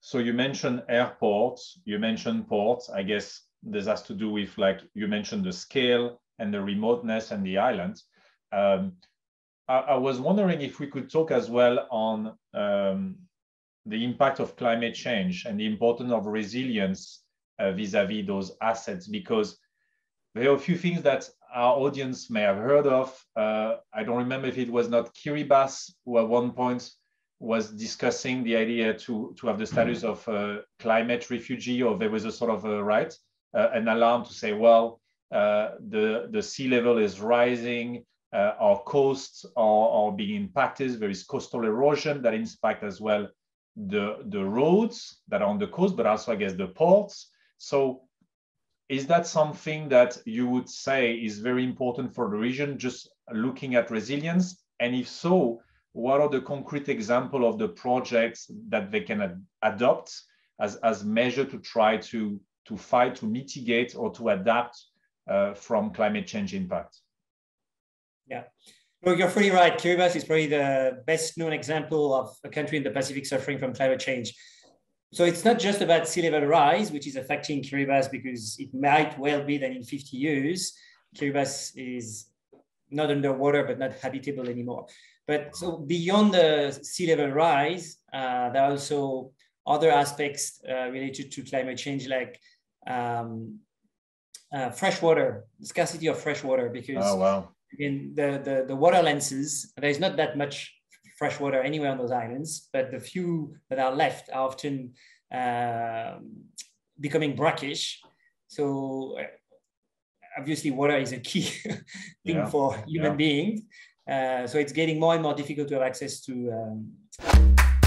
So you mentioned airports, you mentioned ports. I guess this has to do with like you mentioned the scale and the remoteness and the islands. Um, I, I, was wondering if we could talk as well on um, the impact of climate change and the importance of resilience uh, vis-a-vis those assets, because there are a few things that our audience may have heard of. Uh, I don't remember if it was not Kiribati who at one point was discussing the idea to, to have the status of climate refugee, or there was a sort of a right, uh, an alarm to say, well, uh, the, the sea level is rising, uh, our coasts are, are being impacted, there is coastal erosion that impacts as well the, the roads that are on the coast, but also, I guess, the ports. So is that something that you would say is very important for the region, just looking at resilience? And if so, what are the concrete example of the projects that they can ad adopt as, as measure to try to, to fight, to mitigate, or to adapt uh, from climate change impact? Yeah. Look, you're fully right. Kiribati is probably the best known example of a country in the Pacific suffering from climate change. So it's not just about sea level rise, which is affecting Kiribati because it might well be that in 50 years, Kiribati is not underwater, but not habitable anymore. But so beyond the sea level rise, uh, there are also other aspects uh, related to climate change, like um, uh, fresh water, scarcity of freshwater, because oh, wow. in the, the, the water lenses, there's not that much fresh water anywhere on those islands, but the few that are left are often uh, becoming brackish. So uh, obviously water is a key thing yeah. for human yeah. beings. Uh, so it's getting more and more difficult to have access to. Um,